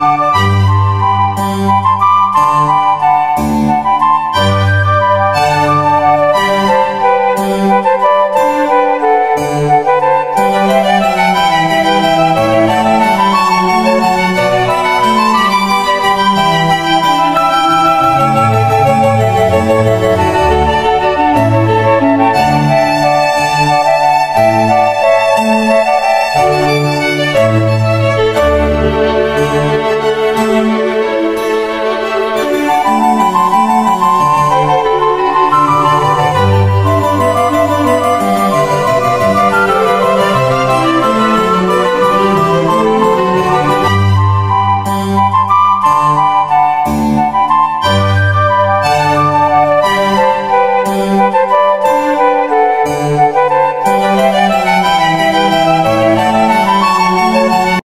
Música